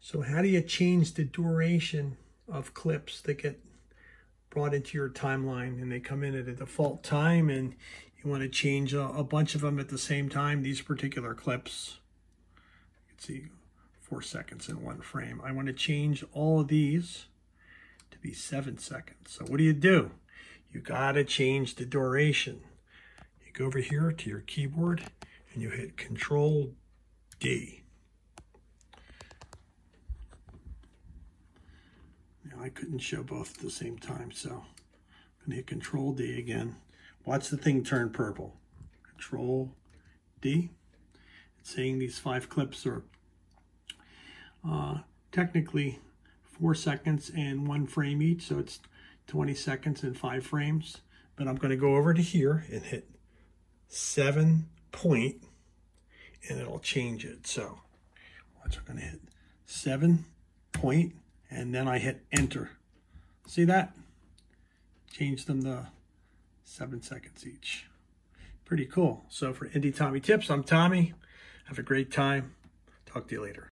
So how do you change the duration of clips that get brought into your timeline and they come in at a default time and you want to change a, a bunch of them at the same time, these particular clips, you can see four seconds in one frame. I want to change all of these to be seven seconds. So what do you do? You got to change the duration. You go over here to your keyboard and you hit Control D. Now I couldn't show both at the same time, so I'm to hit Control D again. Watch the thing turn purple. Control D. It's saying these five clips are uh, technically four seconds and one frame each, so it's 20 seconds and five frames. But I'm going to go over to here and hit seven point, and it'll change it. So watch, I'm going to hit seven point, and then I hit enter. See that? Change them to seven seconds each. Pretty cool. So for Indie Tommy Tips, I'm Tommy. Have a great time. Talk to you later.